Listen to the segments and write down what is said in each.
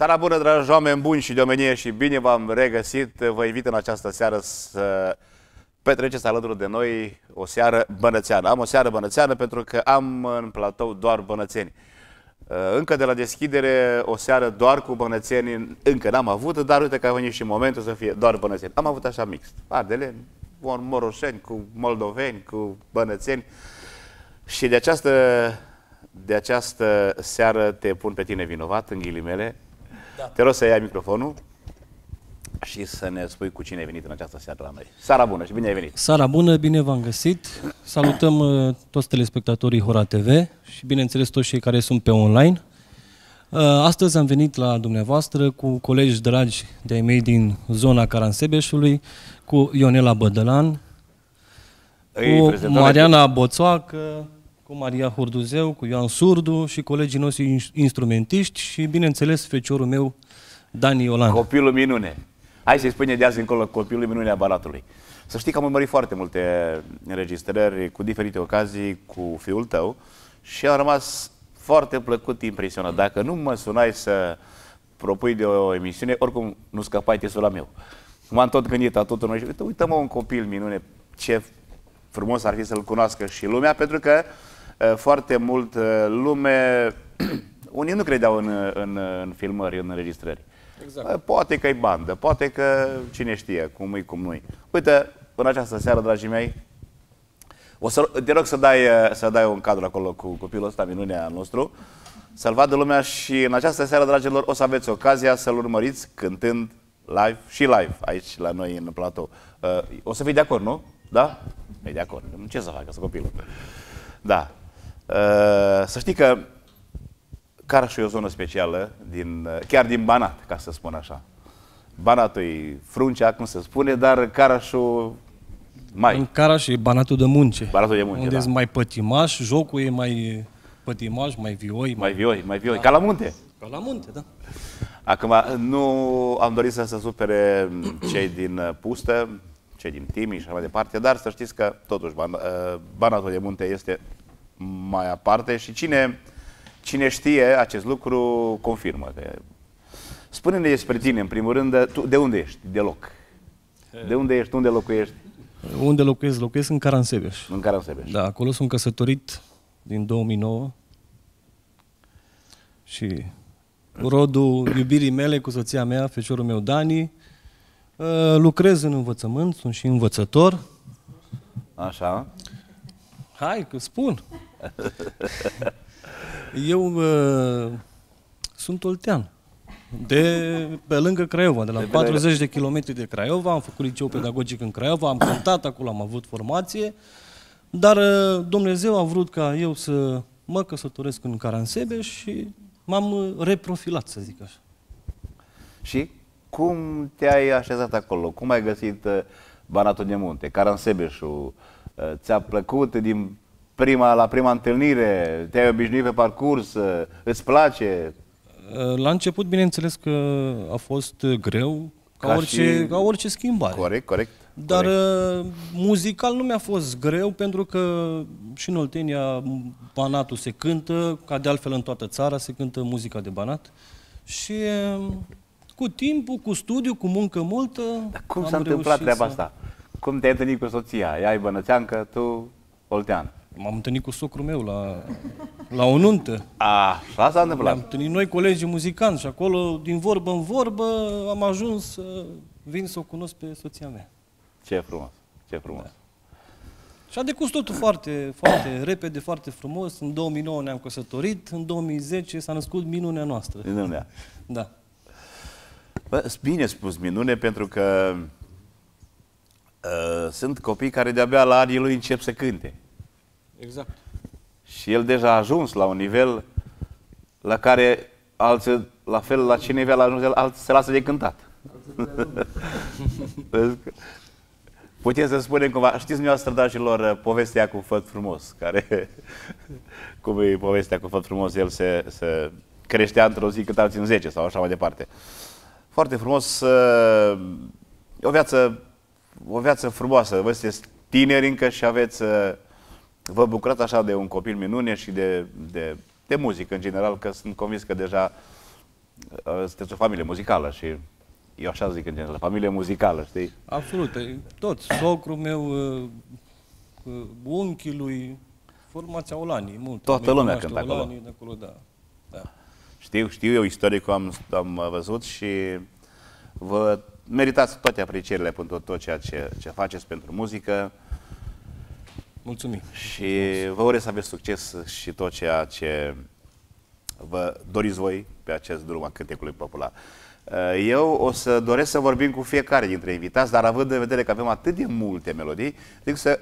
Seara bună, dragi oameni buni și de omenie și bine v-am regăsit. Vă invit în această seară să petreceți alături de noi o seară bănățeană. Am o seară bănățeană pentru că am în platou doar bănățeni. Uh, încă de la deschidere, o seară doar cu bănățeni, încă n-am avut, dar uite că a venit și momentul să fie doar bănățeni. Am avut așa mixt, ardeleni, moroșeni, cu moldoveni, cu bănățeni. Și de această, de această seară te pun pe tine vinovat, în ghilimele, da. Te rog să iei microfonul și să ne spui cu cine ai venit în această seară la noi. Sara bună și bine ai venit! Sara bună, bine v-am găsit! Salutăm uh, toți telespectatorii Hora TV și bineînțeles toți cei care sunt pe online. Uh, astăzi am venit la dumneavoastră cu colegi dragi de-ai mei din zona Caransebeșului, cu Ionela Bădălan, cu Mariana Boțoacă, cu Maria Hurduzeu, cu Ioan Surdu și colegii noștri instrumentiști și, bineînțeles, feciorul meu, Dani Olan. Copilul minune. Hai să-i spune de azi încolo copilul minune a Baratului. Să știi că am urmărit foarte multe înregistrări cu diferite ocazii cu fiul tău și am rămas foarte plăcut impresionat. Dacă nu mă sunai să propui de o emisiune, oricum nu scăpai tesul la meu. M-am tot gândit a tuturor noi, uite, uite mă un copil minune, ce frumos ar fi să-l cunoască și lumea, pentru că Eh, foarte mult eh, lume, unii nu credeau în, în, în filmări, în înregistrări. Exact. Eh, poate că e bandă, poate că cine știe, cum e, cum nu-i. Uite, în această seară, dragii mei, o să, te rog să dai, să dai un cadru acolo cu copilul ăsta, minunea nostru, să-l vadă lumea și în această seară, dragilor, o să aveți ocazia să-l urmăriți cântând live și live aici la noi în platou. O să fii de acord, nu? Da? E de acord. Ce să facă să copilul? Da. Uh, să știi că Carașul e o zonă specială, din, uh, chiar din Banat, ca să spun așa. Banatul e fruncea, cum se spune, dar Carașul mai. În Caraș e Banatul de munce. Banatul de munce, Unde da. mai pătimaș, jocul e mai pătimaș, mai vioi. Mai, mai vioi, mai vioi. Da. Ca la munte. Ca la munte, da. Acum, nu am dorit să se supere cei din uh, Pustă, cei din Timiș și așa mai departe, dar să știți că, totuși, Banatul de munte este mai aparte și cine, cine știe acest lucru confirmă. Spune-ne despre tine, în primul rând, tu de unde ești, de loc? De unde ești, unde locuiești? Unde locuiesc? Locuiesc în Caransebeș. În Caransebeș. Da, acolo sunt căsătorit din 2009 și rodul iubirii mele cu soția mea, feciorul meu Dani. Uh, lucrez în învățământ, sunt și învățător. Așa. Hai, că spun. Eu uh, sunt oltean. De pe lângă Craiova, de la de 40 de kilometri de Craiova, am făcut liceu pedagogic în Craiova, am cântat acolo, am avut formație, dar uh, Dumnezeu a vrut ca eu să mă căsătoresc în Caransebe și m-am uh, reprofilat, să zic așa. Și cum te-ai așezat acolo? Cum ai găsit uh, Banatul de Munte, Caransebeșul? Ți-a plăcut din prima, la prima întâlnire? Te-ai obișnuit pe parcurs? Îți place? La început, bineînțeles că a fost greu, ca, ca, orice, și... ca orice schimbare. Corect, corect. Dar corect. Uh, muzical nu mi-a fost greu pentru că și în Oltenia Banatul se cântă, ca de altfel în toată țara se cântă muzica de Banat. Și uh, cu timpul, cu studiu, cu muncă multă... Dar cum s-a întâmplat treaba să... asta? Cum te-ai întâlnit cu soția? Ea e bănățeancă, tu oltean. M-am întâlnit cu socrul meu la, la o nuntă. Așa s-a întâmplat. Am întâlnit noi colegi muzicanți și acolo, din vorbă în vorbă, am ajuns să vin să o cunosc pe soția mea. Ce frumos, ce frumos. Da. Și a decurs totul foarte, foarte repede, foarte frumos. În 2009 ne-am căsătorit, în 2010 s-a născut minunea noastră. Minunea. Da. Bă, bine spus minune, pentru că uh, sunt copii care de-abia la anii lui încep să cânte. Exact. Și el deja a ajuns la un nivel la care alții, la fel la ce nivel a ajuns el, alții se lasă de cântat. Putem să spunem cumva, știți dumneavoastră, dragilor, povestea cu făt frumos, care, cum e povestea cu făt frumos, el se, se creștea într-o zi cât alții în 10 sau așa mai departe. Foarte frumos, uh, o viață, o viață frumoasă, vă sunteți tineri încă și aveți uh, vă bucurați așa de un copil minune și de, de, de muzică în general, că sunt convins că deja uh, sunteți o familie muzicală și eu așa zic în general, familie muzicală, știi? Absolut. Tot. Socrul meu, uh, uh, unchiului, formația Olanii. Mult. Toată lumea cântă acolo. Olanii, de acolo, da. da. Știu, știu eu istoricul, am, am văzut și vă meritați toate aprecierile pentru tot ceea ce, ce faceți pentru muzică. Mulțumim. Și vă urez să aveți succes și tot ceea ce vă doriți voi pe acest drum a cântecului popular. Uh, eu o să doresc să vorbim cu fiecare dintre invitați, dar având în vedere că avem atât de multe melodii, zic să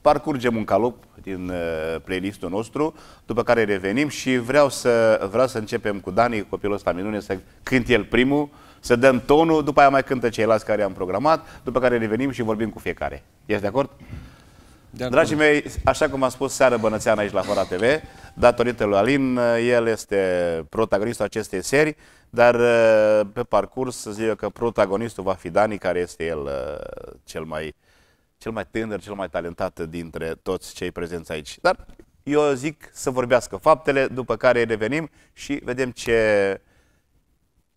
parcurgem un calup din uh, playlistul nostru, după care revenim și vreau să, vreau să începem cu Dani, copilul ăsta minune, să cânte el primul, să dăm tonul, după aia mai cântă ceilalți care am programat, după care revenim și vorbim cu fiecare. Ești de acord? De Dragii mei, așa cum am spus seară Bănățean aici la Hora TV, datorită lui Alin, el este protagonistul acestei serii, dar uh, pe parcurs să zic că protagonistul va fi Dani, care este el uh, cel mai, cel mai tânăr, cel mai talentat dintre toți cei prezenți aici. Dar eu zic să vorbească faptele, după care revenim și vedem ce,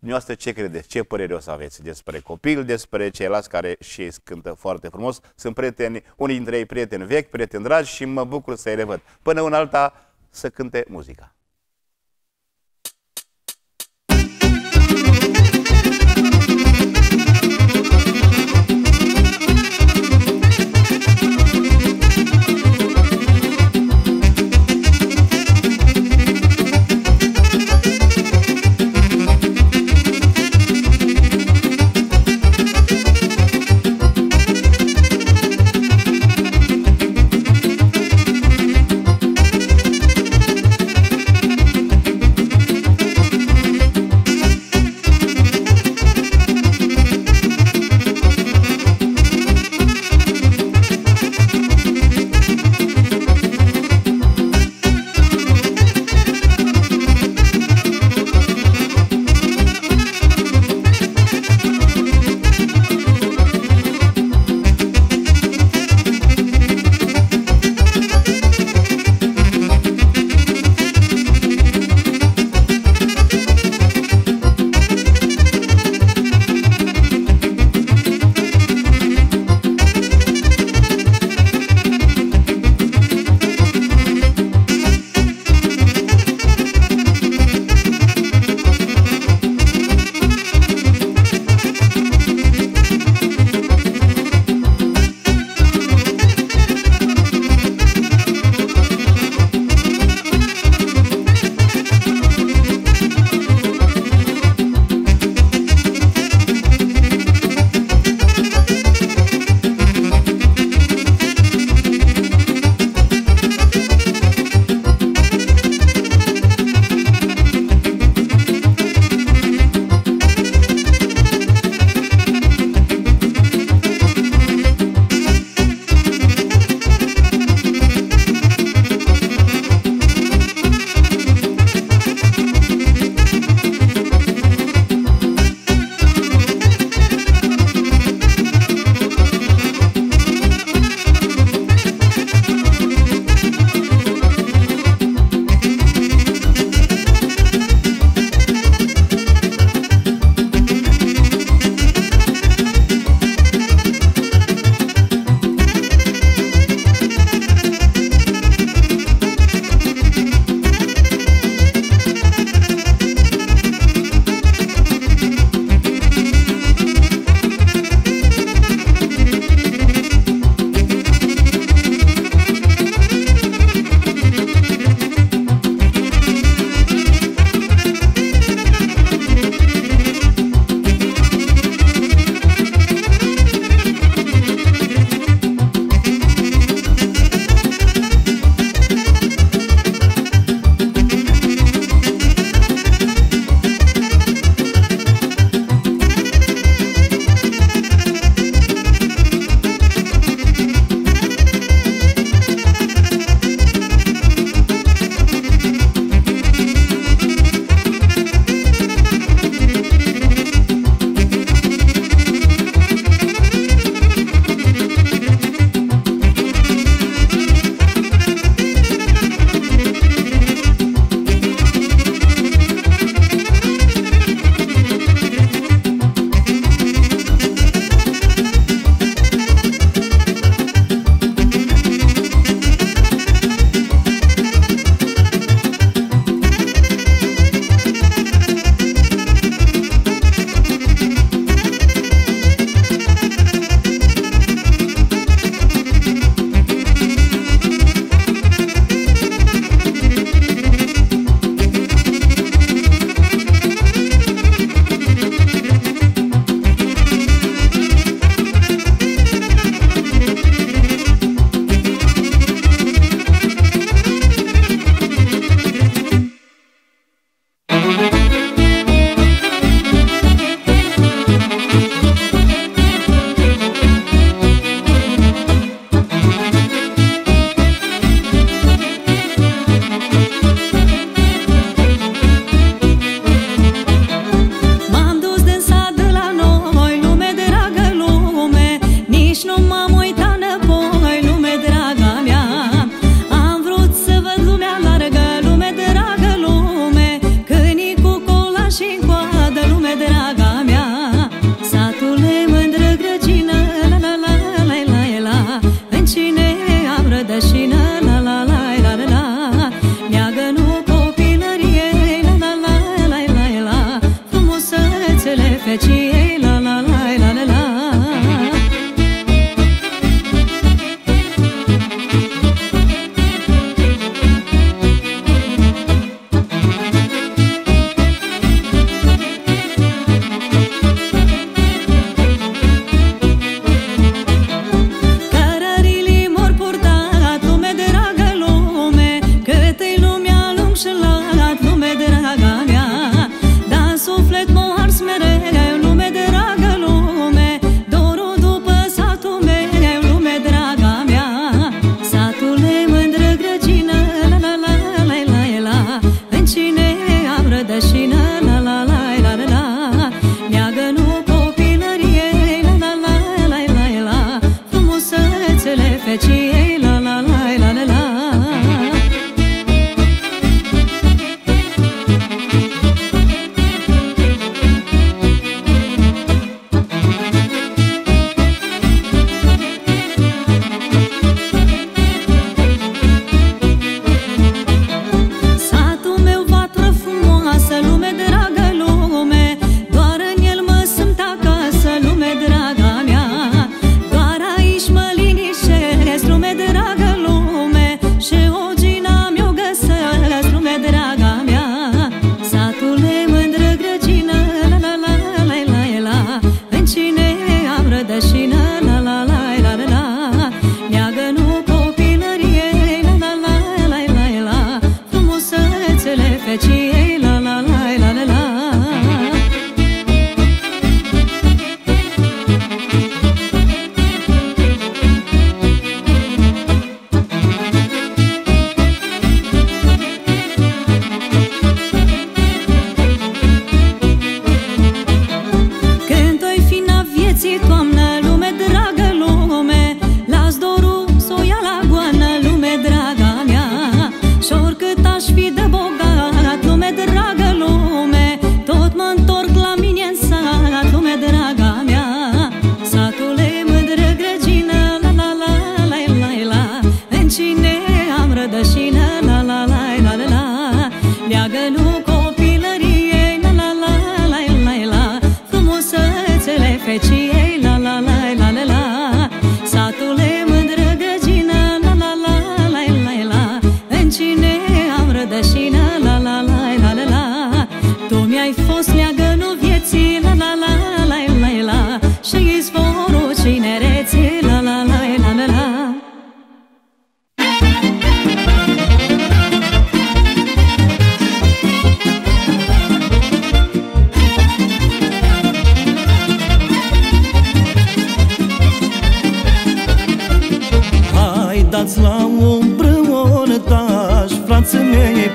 Dumneavoastră ce credeți? Ce părere o să aveți despre copil, despre ceilalți care și ei cântă foarte frumos? Sunt prieteni, unii dintre ei prieteni vechi, prieteni dragi și mă bucur să-i revăd. Până în alta să cânte muzica.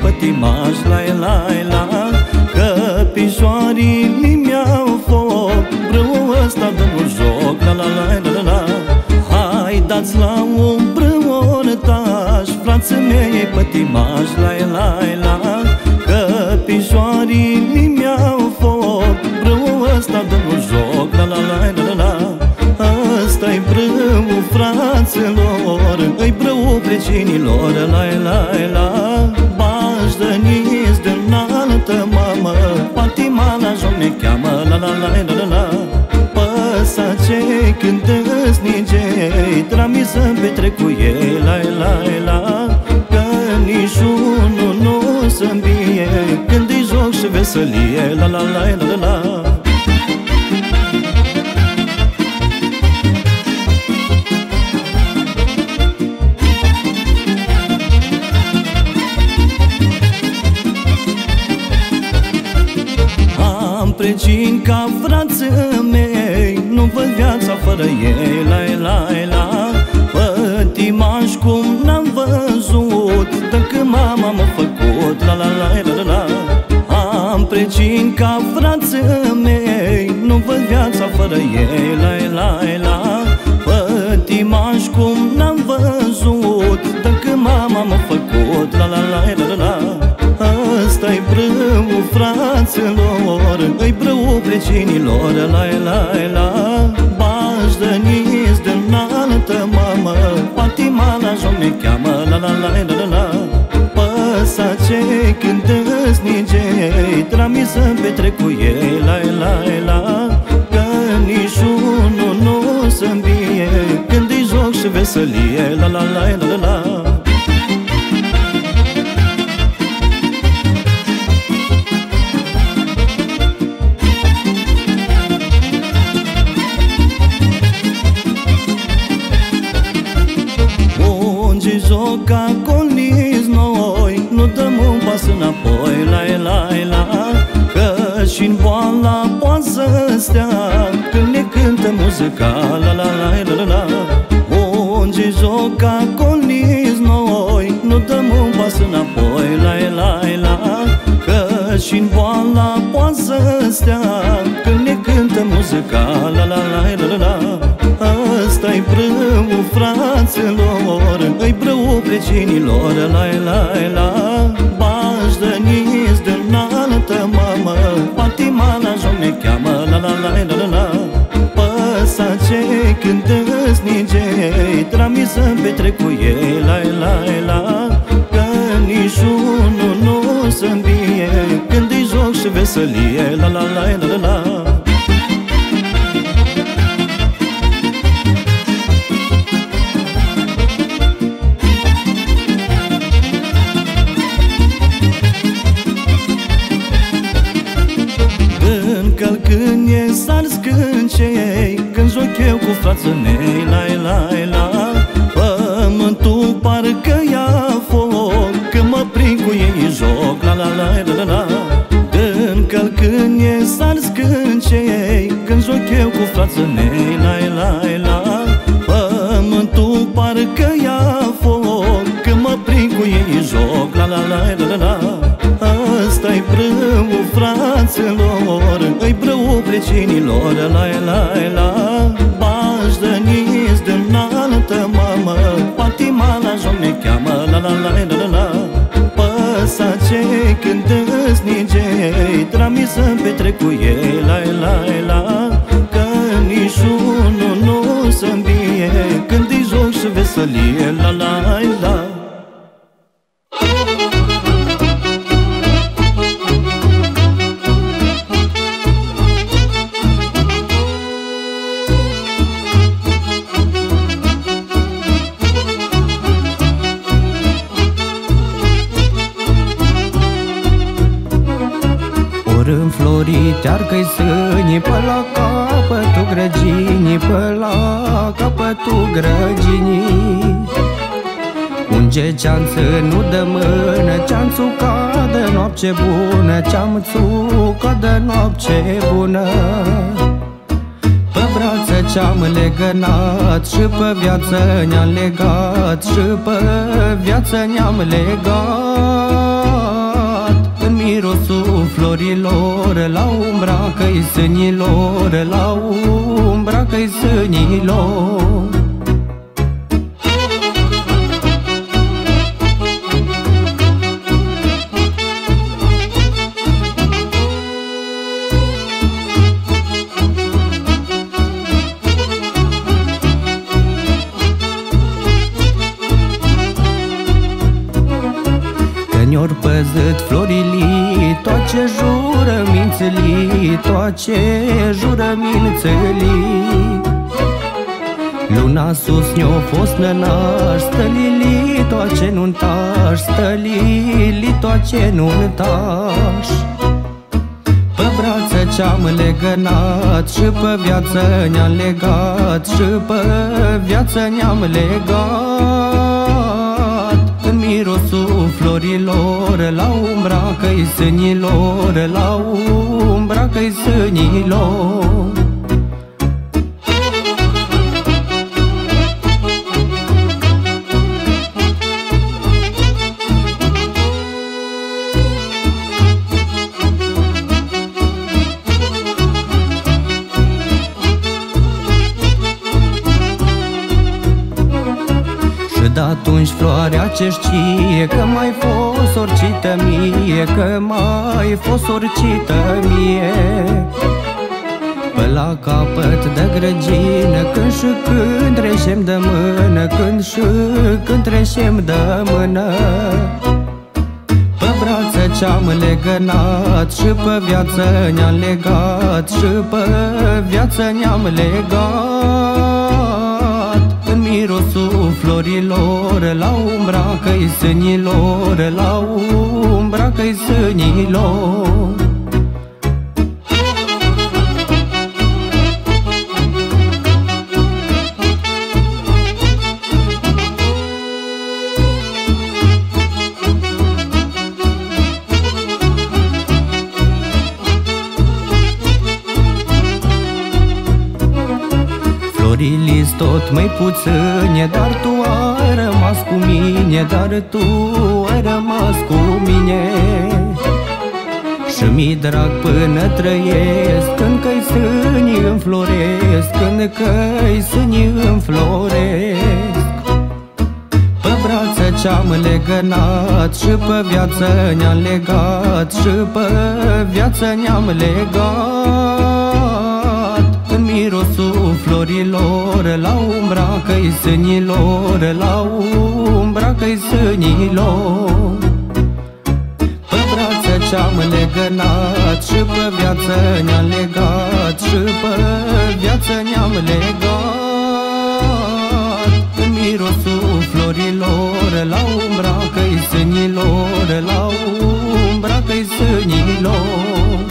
Pătimaș La la la Că pișoarii mi-au foc. Brăul ăsta dă un joc La la la la la la. Hai dați la umbră orătaș Frață mei pătimaș La la la Că pișoarii mi-au foc. Brăul ăsta dă un joc La la la la la la Ăsta-i brăul fraților. Îi brăul vecinilor La la la Bașdăniți de înaltă mamă. Fatima la joc ne cheamă La la la la la la. Păsa ce cântăți nigei Drami să petrec cu ei La. La la Că niciunul nu să îmbie Când îi joc și veselie La la la la la la Am precin ca frață mei. Nu văd viața fără ei La la la Pătimaș cum n-am văzut De când mama m-a făcut La la la la la la. Am precin ca frață mei. Nu văd viața fără ei La la. La Pătimaș cum n-am văzut De când mama m-a făcut La la la la la la brâu, fraților Îi brâu vecinilor, la la la. Baș de nis de înaltă mamă Fatima la joc ne cheamă, la la la la la Păsa ce cântăți nigei Trami să petrec cu ei, la la la. Că niciunul nu se-mi când îi joc și veselie, la la la la la la. Stea Când ne cântă muzica La la la la la la. Unge joca coliz noi Nu dăm un pas înapoi La la la. Că și-n boala poate să stea Când ne cântă muzica La la la la la la. Ăsta-i brâu fraților Îi brâu precinilor La la la. Bași de niz de înaltă mamă Patima la joc ne cheamă La la la la la la. Păsa ce cântăți nigei Trami să petrec cu ei La la. La Că nici unul nu să-mi Când îi joc și veselie La la la la la la scâncei Când joc eu cu frață mei La la la. Pământul parcă ia foc Când mă prind cu ei joc La la la la la la. Când călcând e sar scâncei Când joc eu cu frață mei La la la. Pământul parcă ia foc Când mă prind cu ei joc La la la la la la. Ăsta-i brâu fraților Îi brâu precinilor La la la Bași de niz de înaltă mamă Patima la joc ne cheamă La la la la la la. Păsa ce cântăți nigei Trami să petrec cu ei La la la Că nici unul nu să-mi Când îi joc și veselie La la la ceanță nu dă mână Ceanțul cadă noapte bună Ceanțul cadă noapte bună. Pe brață ce-am legănat Și pe viață ne-am legat Și pe viață ne-am legat. În mirosul florilor La umbra căi sânilor La umbra căi sânilor jurămințelii Toace jurămințelii. Luna sus ne-o fost nănaș Stălili toace nuntaș Stălili toace nuntaș Pe brață ce-am legănat Și pe viață ne-am legat Și pe viață ne-am legat. în mirosul florilor La umbra căi sânilor La umbra căi sânilor atunci floarea ce știe Că mai fost oricită mie Că mai fost oricită mie. Pe la capăt de grăgină Când și când treșem de mână Când și când treșem de mână. Pe brață ce-am legănat Și pe viață ne-am legat Și pe viață ne-am legat. mirosul florilor La umbra căi sânilor La umbra căi sânilor. Florii tot mai puține Dar tu ai rămas cu mine Dar tu ai rămas cu mine. Și mi drag până trăiesc Când căi sânii înfloresc Când căi sânii înfloresc. Pe brață ce-am legănat Și pe viață ne-am legat Și pe viață ne-am legat. În mirosul florilor La umbra căi sânilor La umbra căi sânilor. Ce-am legănat Și pe viață ne-am legat Și pe viață ne-am legat. În mirosul florilor La umbra căi sânilor La umbra căi sânilor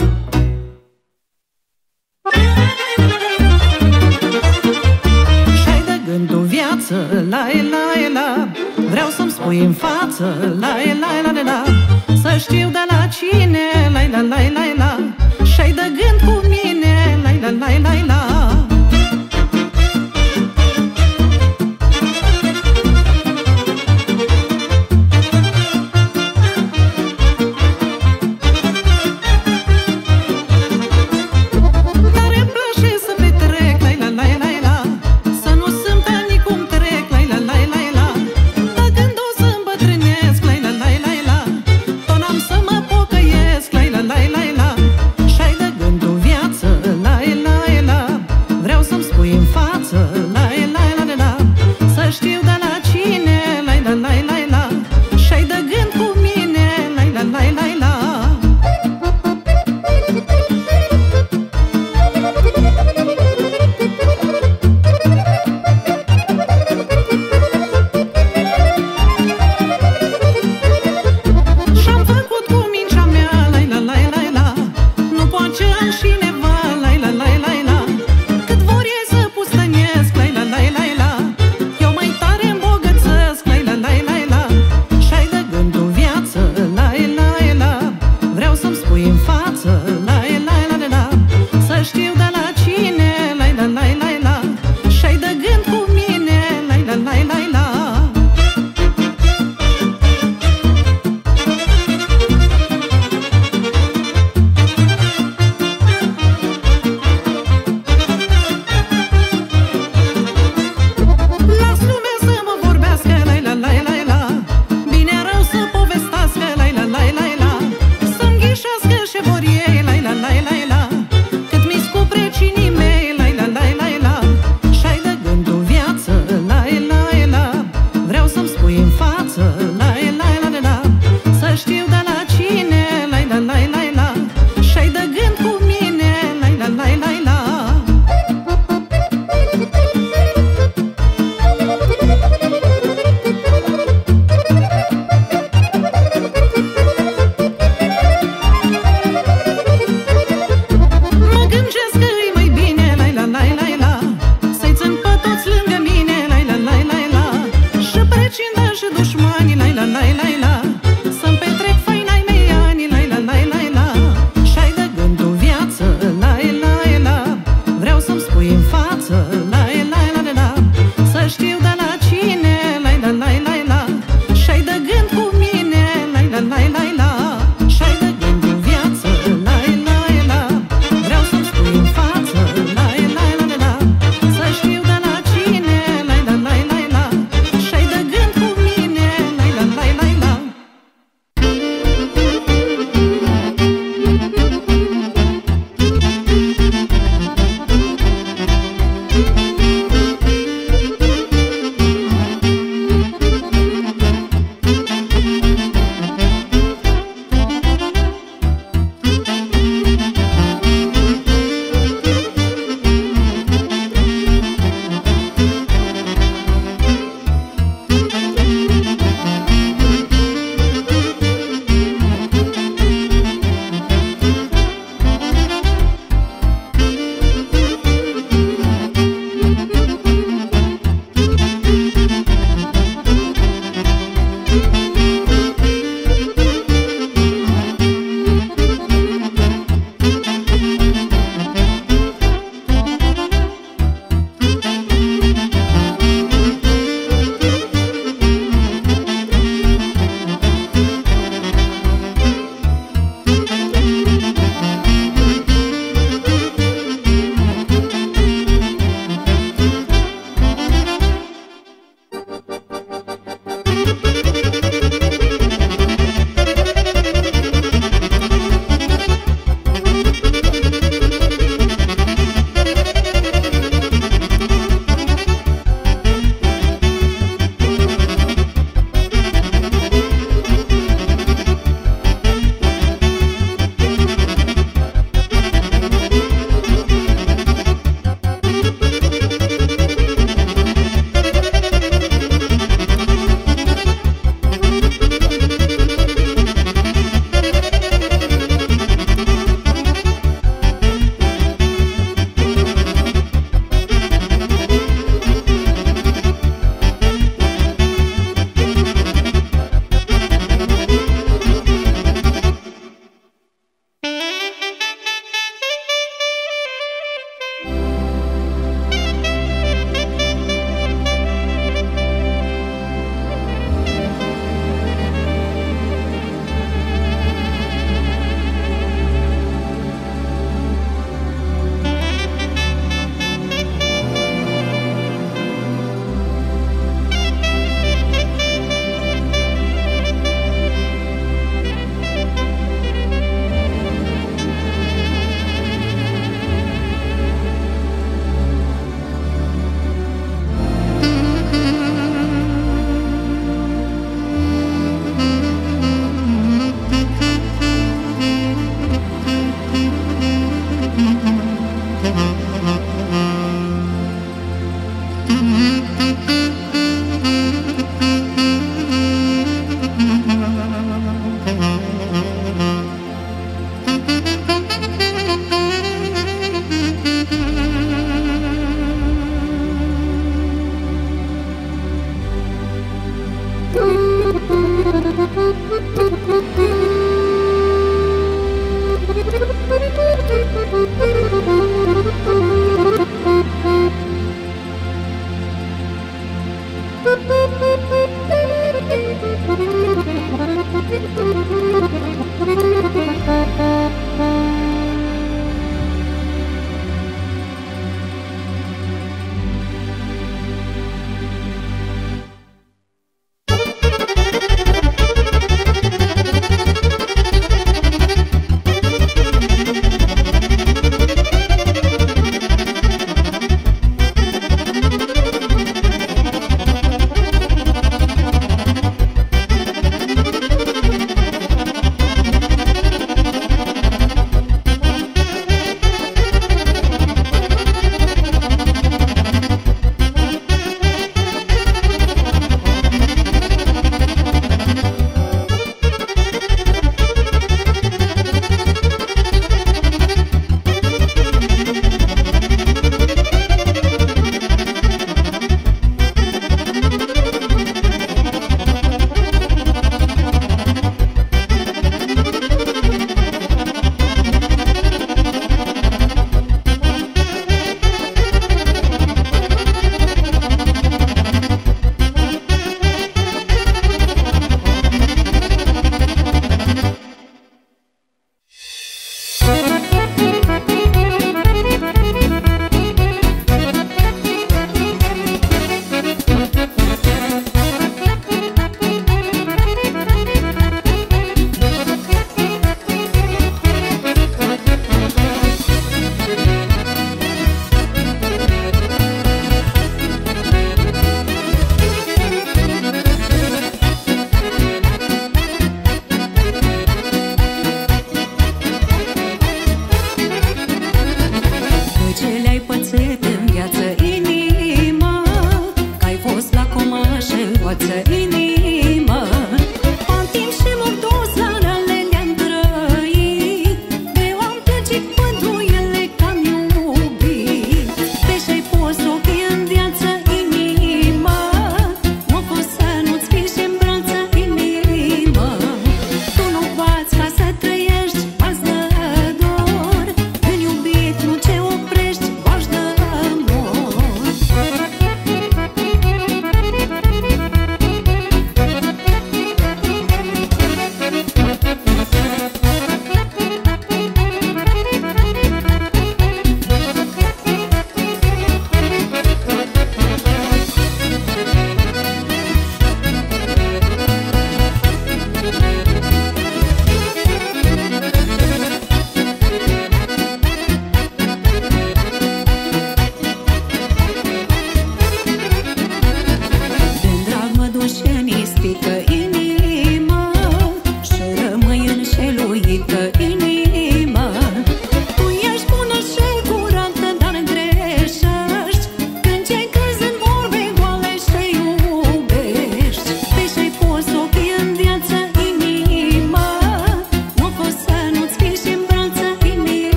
viață, la la la. Vreau să-mi spui în față, la la la la la. Să știu de la cine, la la la la la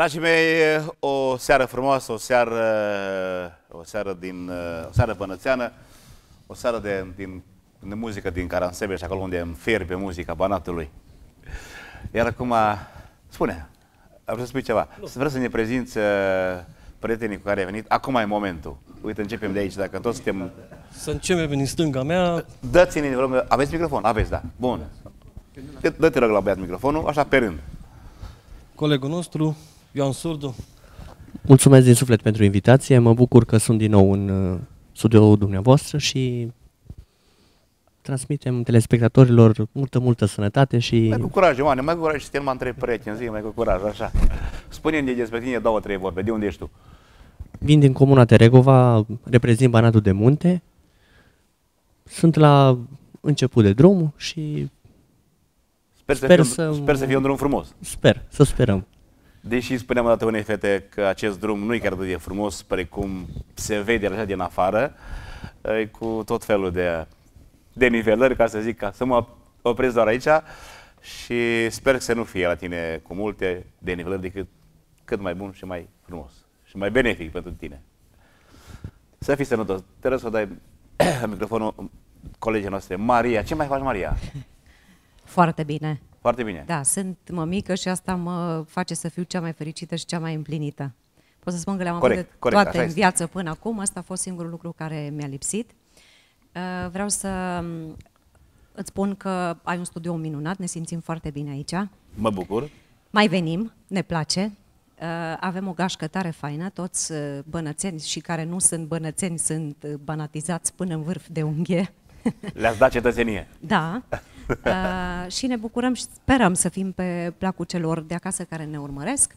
Dragii mei, o seară frumoasă, o seară, o seară din, o seară bănățeană, o seară de, din de muzică din Caransebeș, acolo unde îmi fierbe muzica Banatului. Iar acum, spune, vreau să spui ceva. Vreau să ne prezinți uh, prietenii cu care ai venit. Acum e momentul. Uite, începem de aici, dacă toți suntem... Să începem din stânga mea. Dați-ne, vă rog, aveți microfon? Aveți, da. Bun. Dă-te rog la băiat microfonul, așa pe rând. Colegul nostru, Ioan Surdu. Mulțumesc din suflet pentru invitație, mă bucur că sunt din nou în uh, studioul dumneavoastră și transmitem telespectatorilor multă, multă sănătate și Mai cu curaj, Ioane, mai cu curaj, suntem mai între prieteni, zi, mai cu curaj, așa. Spune-mi despre tine două, trei vorbe. De unde ești tu? vin din comuna Teregova, reprezint Banatul de Munte. Sunt la început de drum și Sper, să, Sper fie, să- un, sper să fie un drum frumos. sper, să sperăm. Deși spuneam odată unei fete că acest drum nu e chiar atât de frumos precum se vede așa din afară, e cu tot felul de, de nivelări, ca să zic, ca să mă opresc doar aici și sper să nu fie la tine cu multe de nivelări decât cât mai bun și mai frumos și mai benefic pentru tine. Să fii sănătos. Te rog să dai microfonul colegii noastre. Maria, ce mai faci, Maria? Foarte bine. Foarte bine. Da, sunt mămică și asta mă face să fiu cea mai fericită și cea mai împlinită. Pot să spun că le-am Corect, avut de corect, toate așa în este. viață până acum. Asta a fost singurul lucru care mi-a lipsit. Uh, Vreau să um, îți spun că ai un studio minunat, ne simțim foarte bine aici. Mă bucur. Mai venim, ne place. Uh, Avem o gașcă tare faină, toți uh, bănățeni și care nu sunt bănățeni sunt uh, banatizați până în vârf de unghie. Le-ați dat cetățenie. Da. Uh, și ne bucurăm și sperăm să fim pe placul celor de acasă care ne urmăresc.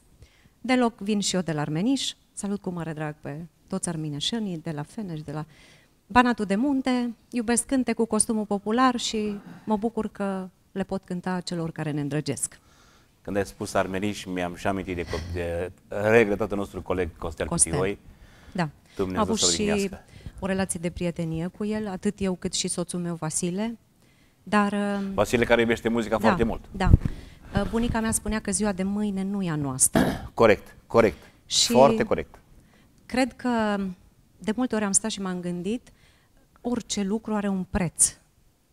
Deloc vin și eu de la Armeniș. Salut cu mare drag pe toți armineșenii de la Feneș, de la Banatul de Munte. Iubesc cânte cu costumul popular și mă bucur că le pot cânta celor care ne îndrăgesc. Când ai spus armeniș, mi-am și amintit de, co- de regretatul nostru coleg Costel, Costel. Pitihoi. Da. Dumnezeu Am avut să-l și odihnească. o relație de prietenie cu el, atât eu cât și soțul meu Vasile. Dar uh, Vasile care iubește muzica da, foarte mult. Da. Uh, Bunica mea spunea că ziua de mâine nu e a noastră. Corect, corect. Și- Foarte corect. Cred că de multe ori am stat și m-am gândit, orice lucru are un preț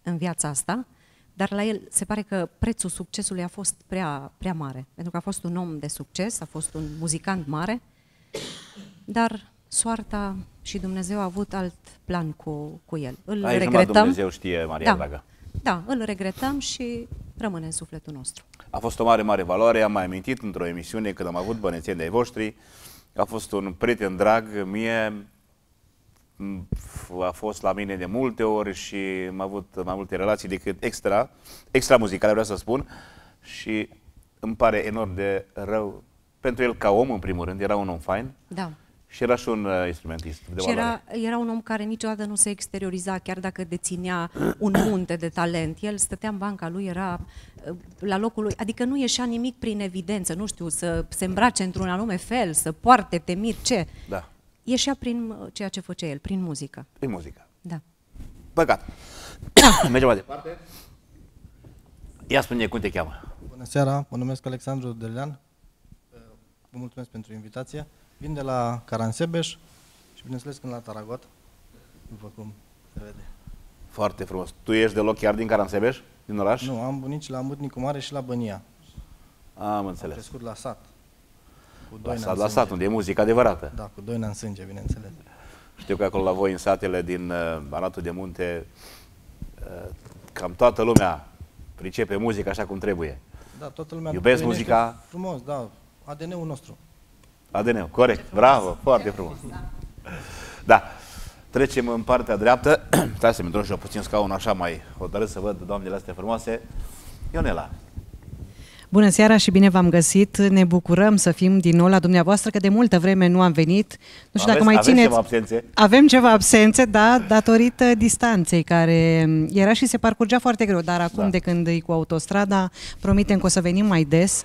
în viața asta, dar la el se pare că prețul succesului a fost prea, prea mare. Pentru că a fost un om de succes, a fost un muzicant mare, dar soarta și Dumnezeu a avut alt plan cu, cu el. Îl Aici numai regretăm. Dumnezeu știe, Maria da, dragă. Da, îl regretăm și rămâne în sufletul nostru. A fost o mare, mare valoare. Am mai amintit într-o emisiune când am avut bănețeni de voștri. A fost un prieten drag mie. m, A fost la mine de multe ori și am avut mai multe relații decât extra, extra muzicale, vreau să spun. Și îmi pare enorm de rău pentru el ca om, în primul rând, era un om fain Da. Și era și un uh, instrumentist de Și valoare. era, era un om care niciodată nu se exterioriza, chiar dacă deținea un munte de talent. El stătea în banca lui, era uh, la locul lui, adică nu ieșea nimic prin evidență, nu știu, să se îmbrace într-un anume fel, să poarte temir, ce. Da, Ieșea prin uh, ceea ce făcea el, prin muzică. e muzică. Da. Păcat. Mergem mai departe. Ia spune cum te cheamă. Bună seara, mă numesc Alexandru Delean. Vă mulțumesc pentru invitație. Vin de la Caransebeș și bineînțeles când la Taragot, după cum se vede. Foarte frumos. Tu ești deloc chiar din Caransebeș? Din oraș? Nu, am bunici la Mâtnicu Mare și la Bănia. Am Am înțeles. crescut la sat. Cu La doi sat, la sat, unde e muzică adevărată. Da, cu doi în sânge, bineînțeles. Știu că acolo la voi, în satele din uh, Banatul de Munte, uh, cam toată lumea pricepe muzica așa cum trebuie. Da, toată lumea Iubesc trăiește muzica? Frumos, da, ADN-ul nostru. ADN, corect, bravo, foarte frumos. Da, trecem în partea dreaptă. Stai să-mi întorc și eu puțin scaunul așa mai hotărât să văd doamnele astea frumoase. Ionela, Bună seara și bine v-am găsit. Ne bucurăm să fim din nou la dumneavoastră, că de multă vreme nu am venit. Nu știu aveți, dacă mai aveți țineți... ceva absențe? Avem ceva absențe, da, datorită distanței care era și se parcurgea foarte greu, dar acum Da. de când e cu autostrada, promitem că o să venim mai des.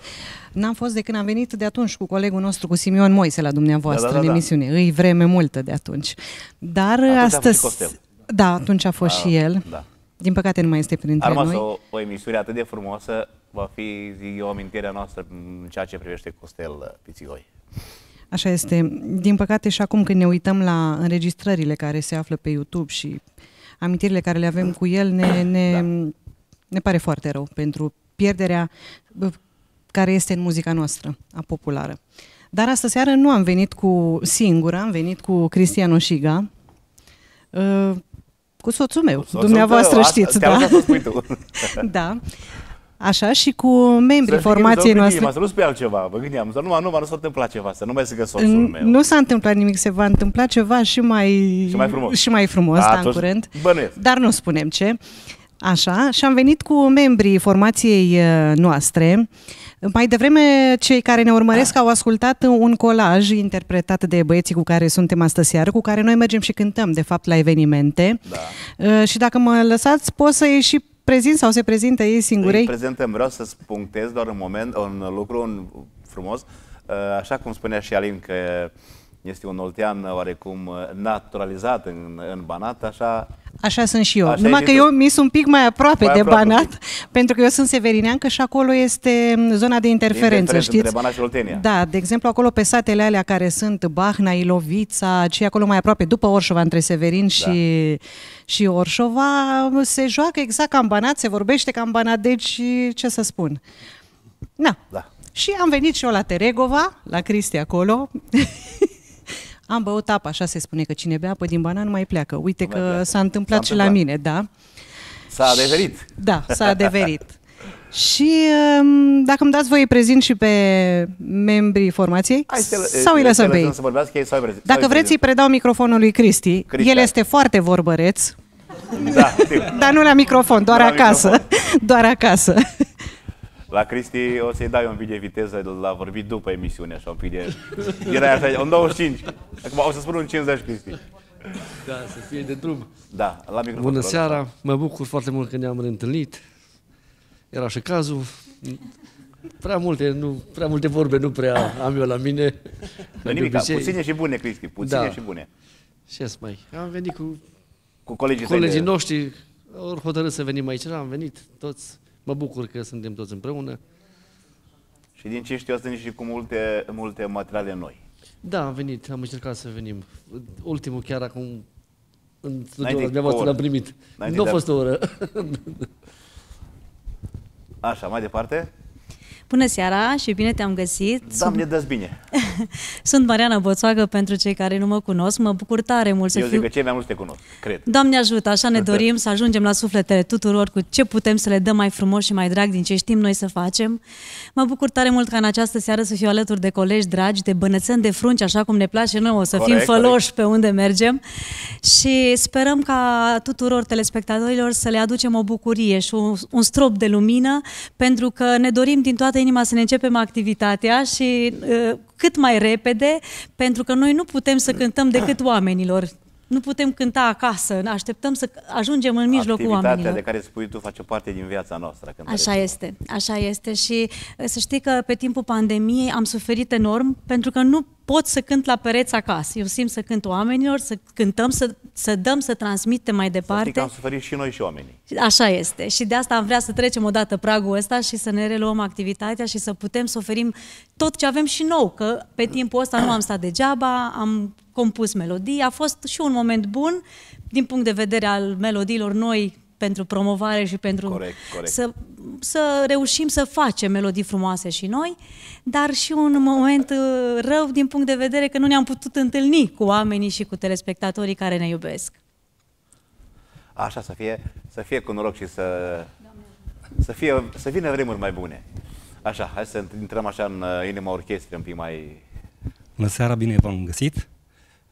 N-am fost de când am venit de atunci cu colegul nostru, cu Simion Moise, la dumneavoastră Da, da, da, în da. emisiune. Îi vreme multă de atunci. Dar Atunci a fost și astăzi... Costel. Da, atunci a fost și el. Da. Din păcate nu mai este A printre rămas noi. o, o emisiune atât de frumoasă, va fi, zic eu, amintirea noastră în ceea ce privește Costel uh, Pițigoi. Așa este. Din păcate și acum când ne uităm la înregistrările care se află pe YouTube și amintirile care le avem cu el ne, ne, Da. ne pare foarte rău pentru pierderea bă, care este în muzica noastră, a populară. Dar astă seară nu am venit cu singură, am venit cu Cristian Oșiga, uh, cu soțul meu, Soțul dumneavoastră tău, asta- știți, chiar da? așa să o spui tu. da. Așa și cu membrii Să formației știi, noastre. Să nu spui altceva, mă gândeam, să nu, nu, nu s-a întâmplat ceva, să nu mai zică soțul N- meu. Nu s-a întâmplat nimic, se va întâmpla ceva și mai, Și mai frumos. și mai frumos da, în Atunci curând. bănuiesc. Dar nu spunem ce. Așa, și am venit cu membrii formației uh, noastre. Mai devreme, cei care ne urmăresc au ascultat un colaj interpretat de băieții cu care suntem astă seară, cu care noi mergem și cântăm, de fapt, la evenimente. Da. Uh, Și dacă mă lăsați, pot să-i și prezint sau se prezintă ei Îi singurei. prezentăm, vreau să punctez doar un moment, un lucru un, frumos. Uh, Așa cum spunea și Alin că este un oltean oarecum uh, naturalizat în, în Banat, așa Așa sunt și eu. Așa Numai ești că tu. eu mi sunt un pic mai aproape Mai de aproape un Banat, pic. pentru că eu sunt severineancă și acolo este m, zona de interferență, Interferență știți? între Banat și Oltenia. Da, de exemplu, acolo pe satele alea care sunt Bahna, Ilovița, ce acolo mai aproape, după Orșova, între Severin și, Da. și Orșova, se joacă exact ca în Banat, se vorbește ca în Banat, deci ce să spun. Na. Da. Și am venit și eu la Teregova, la Cristi acolo. am băut apă, așa se spune că cine bea apă din banat nu mai pleacă. Uite Nu mai că pleacă. s-a întâmplat S-a și la întâmplat. mine, da. S-a adeverit. Da, s-a adeverit. și um, dacă îmi dați voie prezint și pe membrii formației Hai să le- sau îi le- lăsăm să pe ei? Să vorbească ei sau îi prezint- Dacă sau îi vreți, îi predau microfonul lui Cristi. Cristi, El hai. este foarte vorbăreț, prezint. Da, știu. dar nu la microfon, doar Nu la acasă. Doar acasă. La Cristi o să-i dai un pic de viteză la vorbit după emisiune, așa un pic de... Era așa, un 25. Acum o să spun un 50, Cristi. Da, să fie de drum. Da, la microfon. Bună rog. seara, mă bucur foarte mult că ne-am reîntâlnit. Era și cazul. Prea multe, nu, prea multe vorbe nu prea am eu la mine. Nu De nimic, obicei. puține și bune, Cristi, puține Da. și bune. Ce să mai? Am venit cu Cu colegii, tăi colegii de- noștri, au hotărât să venim aici, am venit toți. Mă bucur că suntem toți împreună. Și din ce știu, ați venit și cu multe, multe materiale noi. Da, am venit, am încercat să venim. Ultimul chiar acum în Înainte studioul cu o dumneavoastră oră. l-am primit. Înainte Nu a de- fost o oră. Așa, mai departe. Bună seara și bine te-am găsit. Doamne, dă bine. Sunt Mariana Boțoagă pentru cei care nu mă cunosc. Mă bucur tare mult să Eu fiu... zic că cei mai mulți te cunosc, cred. Doamne ajută, așa ne dorim să ajungem la sufletele tuturor cu ce putem să le dăm mai frumos și mai drag din ce știm noi să facem. Mă bucur tare mult ca în această seară să fiu alături de colegi dragi, de bănățeni de frunci, așa cum ne place nouă, să Corect, fim făloși pe unde mergem și sperăm ca tuturor telespectatorilor să le aducem o bucurie și un, un strop de lumină, pentru că ne dorim din toată inima să ne începem activitatea și uh, cât mai repede, pentru că noi nu putem să cântăm decât oamenilor. Nu putem cânta acasă, așteptăm să ajungem în mijlocul Activitatea oamenilor. de care spui tu face parte din viața noastră. cântare Așa frumoasă. este, așa este și uh, să știi că pe timpul pandemiei am suferit enorm pentru că nu pot să cânt la pereți acasă. Eu simt să cânt oamenilor, să cântăm, să, să dăm, să transmitem mai Să știi departe. că am suferit și noi și oamenii. Așa este. Și de asta am vrea să trecem odată pragul ăsta și să ne reluăm activitatea și să putem să oferim tot ce avem și nou, că pe timpul ăsta nu am stat degeaba, am compus melodii, a fost și un moment bun din punct de vedere al melodiilor noi pentru promovare și pentru Corect, corect. Să, să reușim să facem melodii frumoase și noi, dar și un moment uh, rău din punct de vedere că nu ne-am putut întâlni cu oamenii și cu telespectatorii care ne iubesc. Așa, să fie, să fie cu noroc și să, să, fie, să vină vremuri mai bune. Așa, hai să intrăm așa în uh, inima orchestrei un pic mai... Bună seara, bine v-am găsit.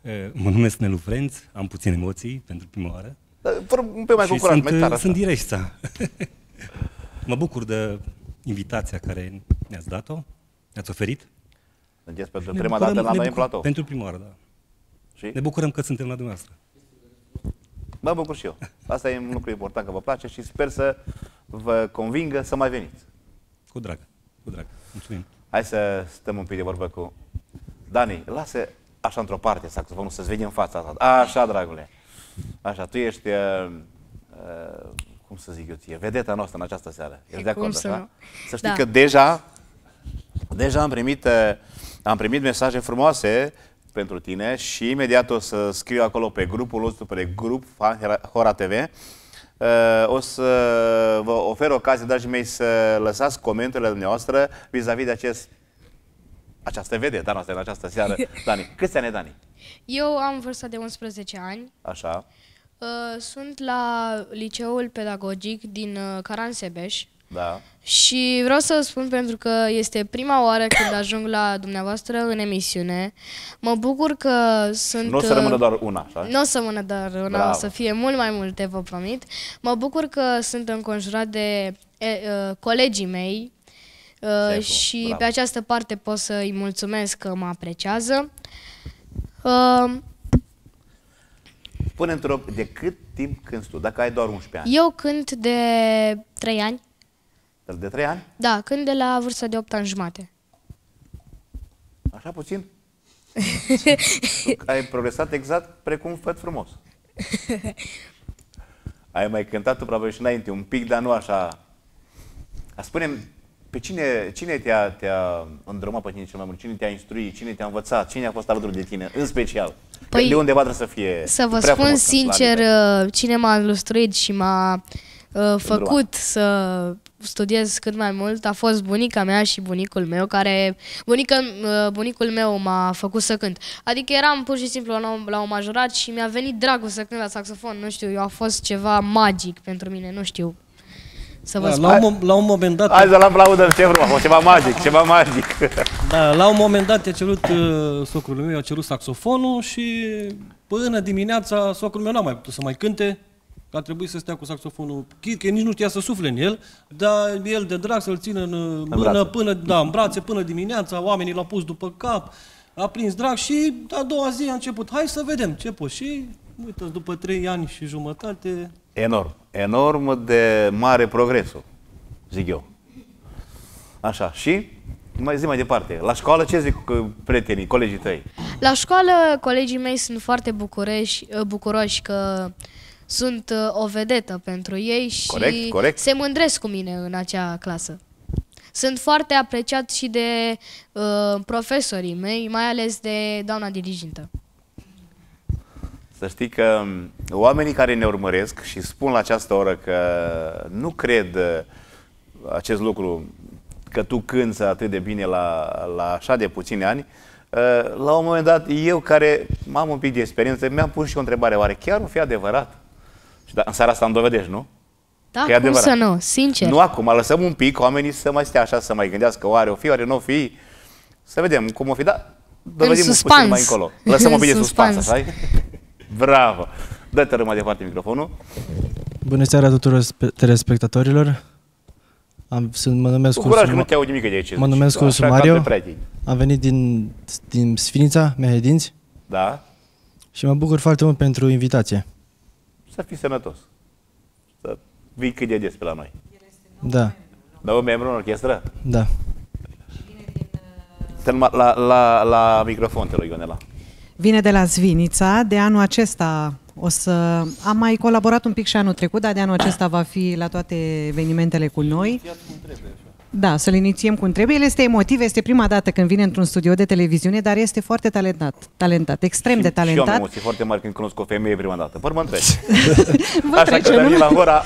Eh, Mă numesc Nelu Frenț, am puține emoții pentru prima oară. Uh, fără Un pic mai și cu curaj, sunt, mai tare așa. sunt direcția. mă bucur de invitația care ne-ați dat-o, ne-ați oferit. Sunteți pentru Ne prima bucurăm- dată la ne noi în bucur- platou. Pentru prima oară, da. Și? Ne bucurăm că suntem la dumneavoastră. Mă bucur și eu. Asta e un lucru important că vă place și sper să vă convingă să mai veniți. Cu drag, cu drag. Mulțumim. Hai să stăm un pic de vorbă cu Dani. Lasă așa într-o parte saxofonul să-ți vede în fața ta. Așa, dragule. Așa, tu ești, uh, uh, cum să zic eu ție, vedeta noastră în această seară. Ești de Cum acord, să așa? nu? Să știi Da. că deja, deja am primit, uh, am primit mesaje frumoase pentru tine și imediat o să scriu acolo pe grupul nostru, pe grup Fan Hora TV. Uh, o să vă ofer ocazia, dragii mei, să lăsați comentariile dumneavoastră vis-a-vis de acest această vedetă noastră în această seară. Dani, câți ani ai, Dani? Eu am vârsta de 11 ani. Așa. Uh, Sunt la liceul pedagogic din uh, Caransebeș Da. și vreau să spun pentru că este prima oară când ajung la dumneavoastră în emisiune. Mă bucur că sunt... Nu o să rămână doar una, așa? Nu o să rămână doar una, Bravo. o să fie mult mai multe, vă promit. Mă bucur că sunt înconjurat de e, uh, colegii mei uh, frumos, și bravo. pe această parte pot să îi mulțumesc că mă apreciază. Uh, Spune te rog, de cât timp cânti tu? Dacă ai doar 11 ani. eu cânt de 3 ani. De 3 ani? Da, cânt de la vârsta de 8 ani jumate. Așa puțin? Tu ai progresat exact precum făt frumos. Ai mai cântat tu probabil și înainte, un pic, dar nu așa. spune pe cine, cine te-a, te-a îndrumat pe tine cel mai mult? Cine te-a instruit? Cine te-a învățat? Cine a fost alături de tine? În special. Păi, de undeva trebuie să fie Să vă prea spun frumos când sincer, la uh, cine m-a lustruit și m-a uh, făcut să studiez cât mai mult a fost bunica mea și bunicul meu, care bunica, uh, bunicul meu m-a făcut să cânt. Adică eram pur și simplu la, un- la un majorat și mi-a venit dragul să cânt la saxofon. Nu știu, eu a fost ceva magic pentru mine, nu știu să vă Da, spun. la, un, mom- la un moment dat... Hai să-l aplaudăm, ce frumos, a fost ceva magic, ceva magic. Da, la un moment dat i-a cerut uh, socrul meu, i-a cerut saxofonul și până dimineața socrul meu n-a mai putut să mai cânte, că a trebuit să stea cu saxofonul, chid că nici nu știa să sufle în el, dar el de drag să-l țină în uh, mână brațe. până, da, în brațe până dimineața, oamenii l-au pus după cap, a prins drag și a doua zi a început, hai să vedem ce poți. Și uite după trei ani și jumătate, Enorm, enorm de mare progresul, zic eu. Așa, și mai zi mai departe, la școală ce zic uh, prietenii, colegii tăi? La școală, colegii mei sunt foarte bucureși, bucuroși că sunt uh, o vedetă pentru ei și Corect, corect. se mândresc cu mine în acea clasă. Sunt foarte apreciat și de uh, profesorii mei, mai ales de doamna dirigintă. Să știi că um, oamenii care ne urmăresc și spun la această oră că nu cred uh, acest lucru, că tu cânți atât de bine la, la așa de puțini ani, uh, la un moment dat, eu care am un pic de experiență, mi-am pus și o întrebare, oare chiar nu fi adevărat? Și da, în seara asta îmi dovedești, nu? Da, Că e cum adevărat. să nu, sincer. Nu acum, lăsăm un pic oamenii să mai stea așa, să mai gândească, oare o fi, oare nu o fi, să vedem cum o fi, da, dovedim puțin suspans. mai încolo. Lăsăm un pic de În suspans, suspans. așa Bravo! Dă-te mai departe microfonul. Bună seara tuturor spe- telespectatorilor. Am, sunt, mă numesc Cu curaj că Ursu- nu te aud nimic de aici. Mă numesc Așa Ursu ca Mario. de prieteni. Am venit din, din Sfinița, Mehedinți. Da? Și mă bucur foarte mult pentru invitație. Să fii sănătos. Să vii cât de des pe la noi. Da, Da, un membru în orchestră? da. La, la, la, la microfon te rog, Ionela. Vine de la Zvinița, de anul acesta o să... Am mai colaborat un pic și anul trecut, dar de anul acesta va fi la toate evenimentele cu noi. Da, să-l inițiem cum trebuie. El este emotiv, este prima dată când vine într-un studio de televiziune, dar este foarte talentat, talentat extrem de Și eu am talentat. emoții foarte mari când cunosc o femeie prima dată. Păi mă întreci. Vă Așa că trece, veni nu? la Hora...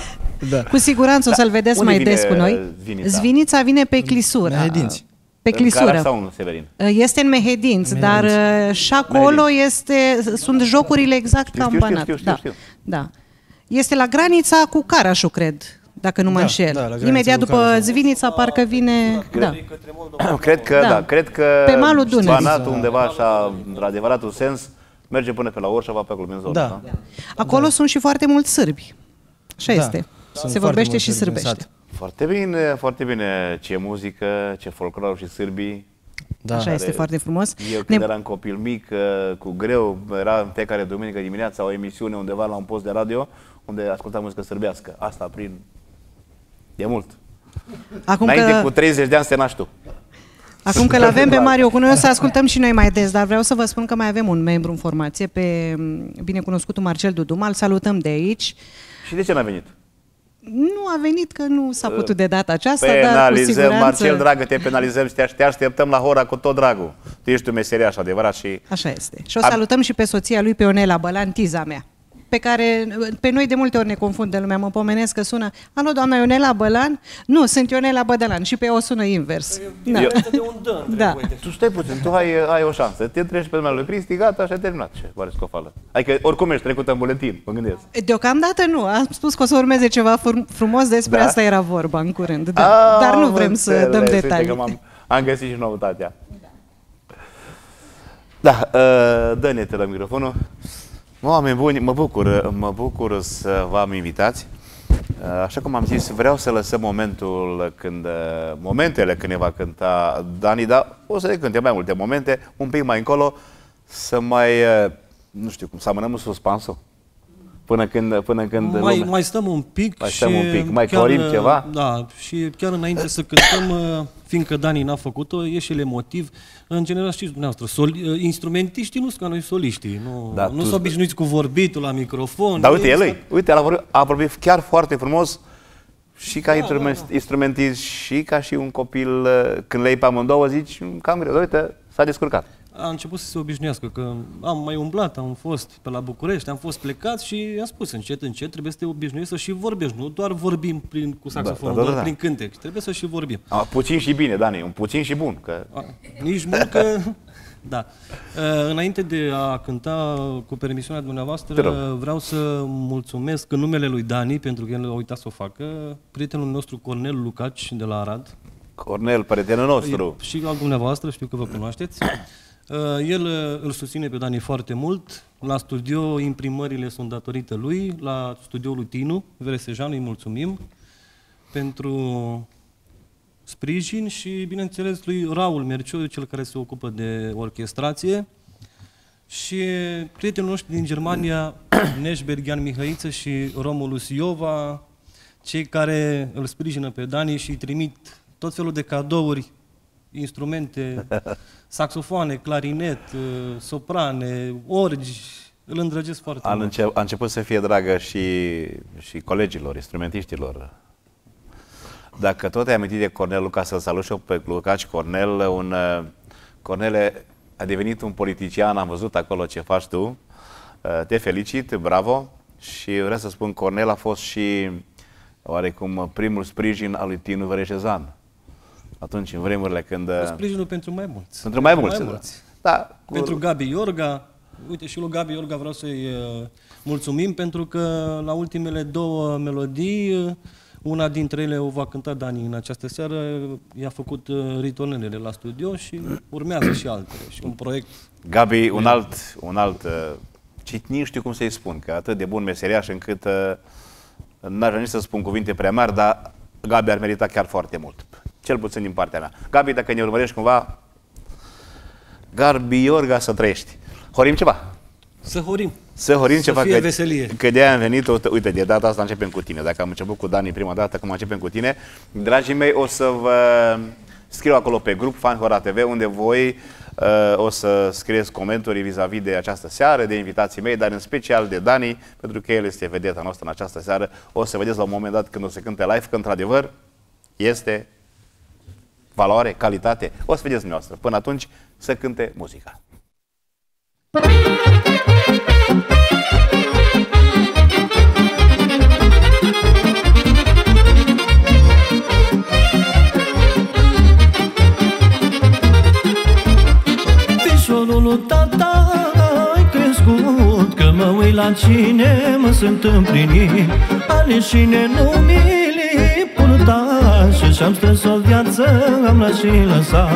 Da. Cu siguranță o să-l vedeți Unde mai vine des cu noi. Zvinița? Zvinița vine pe clisură. Mehedinți. Pe În Cara clisură. sau în Severin? Este în Mehedinți, dar uh, și acolo este, sunt jocurile exact Știu, ca în știu, știu, Banat. știu, știu, da. știu. da. Este la granița cu Carașul, cred, dacă nu mă Da, înșel. da, la granița Imediat cu după Carașul. Zvinița, parcă vine... Da. cred că, Da. da, cred că Pe malul Dunării. Banatul undeva așa, în adevăratul sens, merge până pe la Orșava, pe acolo, în zonă. Da. Acolo sunt și foarte mulți sârbi. Așa Da. este. Sunt Se foarte vorbește mulți și sârbi în sârbește. Sat. Foarte bine, foarte bine. Ce muzică, ce folclor și sârbii. Da. Așa este foarte frumos. Eu când Ne- eram copil mic, uh, cu greu, era în fiecare duminică dimineața o emisiune undeva la un post de radio unde ascultam muzică sârbească. Asta prin... De mult. Acum Înainte că, cu 30 de ani să te naști tu. acum că l-avem pe Mario cu noi, o să ascultăm și noi mai des, dar vreau să vă spun că mai avem un membru în formație, pe m, binecunoscutul Marcel Duduma, îl salutăm de aici. Și de ce n-a venit? Nu a venit că nu s-a putut de data aceasta, dar cu Penalizăm, siguranță... Marcel, dragă, te penalizăm și te, te așteptăm la hora cu tot dragul. Tu ești un meseriaș adevărat și... Așa este. Și o salutăm și pe soția lui, pe Onela Bălan, tiza mea pe care pe noi de multe ori ne confundă lumea, mă pomenesc că sună Alo, doamna Ionela Bălan? Nu, sunt Ionela Bădălan și pe ea o sună invers. Da. Eu- de un dă între Da. voi. Deci, Tu stai puțin, tu ai, ai o șansă. Te treci pe numele lui Cristi, gata, și ai terminat. Ce oare scofală? Adică oricum ești trecut în buletin, mă gândesc. Deocamdată nu, am spus că o să urmeze ceva frum- frumos, despre Da? asta era vorba în curând. Da. Ah, Dar nu am vrem să înțeles. dăm Uite detalii. Că m-am, am găsit și noutatea. Da, uh, dă-ne te la microfonul. Oameni buni, mă bucur, mă bucur să vă am invitați. Uh, Așa cum am zis, vreau să lăsăm momentul când, uh, momentele când ne va cânta Dani, dar o să ne cânte mai multe momente, un pic mai încolo, să mai, uh, nu știu cum, să amânăm în suspansul. Până când, până când mai, lumea- mai stăm un pic Mai și stăm un pic, mai chiar, corim ceva? Da, și chiar înainte să cântăm, uh, fiindcă Dani n-a făcut-o, e și el emotiv. În general, știți dumneavoastră, sol, uh, instrumentiștii nu sunt ca noi soliștii. Nu, Da, nu tu- sunt obișnuiți cu vorbitul la microfon. Dar uite, Ei el stau- e, uite, el a vorbit, a vorbit chiar foarte frumos și ca da, instrumentist și ca și un copil, uh, când le iei pe amândouă, zici, "Mm, cam greu, dar uite, s-a descurcat. A început să se obișnuiască, că am mai umblat, am fost pe la București, am fost plecat și i-am spus încet, încet, trebuie să te obișnuiești să și vorbești, nu doar vorbim prin, cu saxofonul, da, da, doar da. prin cântec, trebuie să și vorbim. A, puțin și bine, Dani, un puțin și bun. Că... A, nici mult că... Da. Uh, Înainte de a cânta cu permisiunea Te dumneavoastră, rog. vreau să mulțumesc în numele lui Dani, pentru că el a uitat să o facă, prietenul nostru Cornel Lucaci de la Arad. Cornel, prietenul nostru. E- Și al dumneavoastră, știu că vă cunoașteți. Uh, El uh, îl susține pe Dani foarte mult. La studio, imprimările sunt datorită lui. La studioul lui Tinu, Veresejanu, îi mulțumim pentru sprijin și, bineînțeles, lui Raul Merciu, cel care se ocupă de orchestrație. Și prietenul nostru din Germania, Neșberghian Mihăiță și Romulus Iova, cei care îl sprijină pe Dani și îi trimit tot felul de cadouri, instrumente, saxofoane, clarinet, uh, soprane, orgi, îl îndrăgesc foarte A, mult. înce- a început să fie dragă și, și colegilor, instrumentiștilor. Dacă tot ai amintit de Cornel Luca, să-l salut și eu pe Lucaci Cornel, un, uh, Cornele a devenit un politician, am văzut acolo ce faci tu. Uh, Te felicit, bravo. Și vreau să spun, Cornel a fost și oarecum primul sprijin al lui Tinu Vereșezan. Atunci, în vremurile când... uh, Sprijinul pentru mai mulți. Pentru mai mulți, da. Da, cu- Pentru Gabi Iorga. Uite, și lui Gabi Iorga vreau să-i uh, mulțumim pentru că la ultimele două melodii, uh, una dintre ele o va cânta Dani în această seară, i-a făcut uh, ritonelele la studio și urmează și altele. Și un proiect Gabi, un alt, un alt, uh, ce nici știu cum să-i spun, că atât de bun meseriaș încât uh, n-aș vrea nici să spun cuvinte prea mari, dar Gabi ar merita chiar foarte mult. Cel puțin din partea mea. Gabi, dacă ne urmărești cumva, Gabi Iorga să trăiești. Horim ceva. Să horim. Să horim Să ceva. fie că, veselie. Că de-aia am venit, uite, uite, de data asta începem cu tine. Dacă am început cu Dani prima dată, acum începem cu tine. Dragii mei, o să vă scriu acolo pe grup Fan Hora TV, unde voi uh, o să scrieți comentarii vis-a-vis de această seară, de invitații mei, dar în special de Dani, pentru că el este vedeta noastră în această seară. O să vedeți la un moment dat când o să cânte live, că într-adevăr este valoare, calitate. O să vedeți dumneavoastră. Până atunci, să cânte muzica. Fișorul lui tata ai crescut Că mă uit la cine mă sunt împlinit Aleșine numili purtaș Și-am strâns o viață, am luat și lăsat.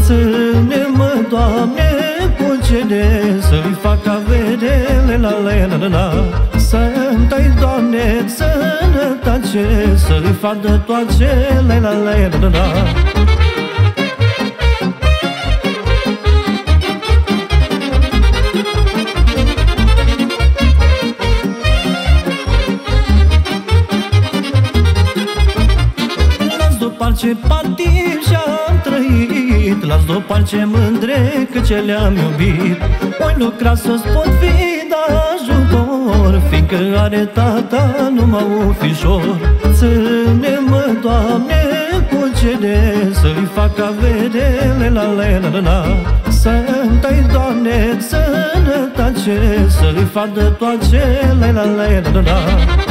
Ține-mă, Doamne, concede Să-i fac avere, la la la la la. Să-mi dai, Doamne, sănătate Să-i fac de toate, la la la la la la Las după ce patim și-am trăit. Las după ce mândre că ce le-am iubit. Voi lucra să-ți pot fi de ajutor fișor Fiindcă are tata numai un fișor. Ține-mă, Doamne, cu cele Să-i fac avere, la la la la la. Să-mi Doamne, sănătate Să-i fac de toate, la la la la la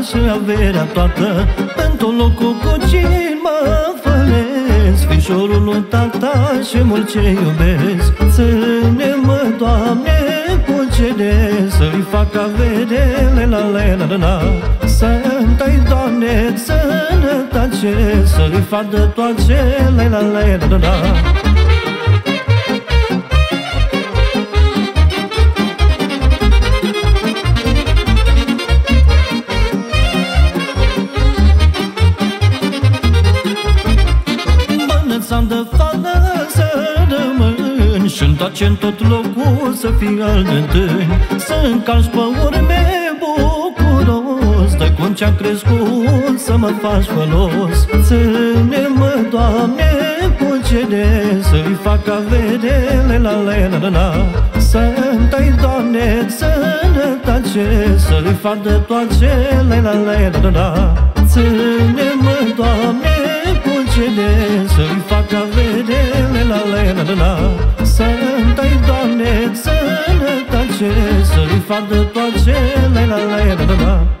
viața și averea toată. Pentru locul cu cine mă fălesc Fișorul lui tata și mult ce iubesc. Ține-mă, Doamne, cu cele Să-i fac avere, la la la la la. Să-mi Doamne, sănătate Să-i fac de toate, la la la la la și întoarce în tot locul să fii al de Să încalci pe urme bucuros De cum ce-am crescut să mă faci folos. Ține-mă, Doamne, cu cele Să-i fac avere, la la la la la. Să-mi Doamne, sănătate Să-i fac de toate, la la la la la. Ține-mă, Doamne, cu cele Să-i fac avere, la la la la la. Să-mi Doamne, sănătate Să-i fac de toate, la la la la la Astăzi e ziua măicuții mele La la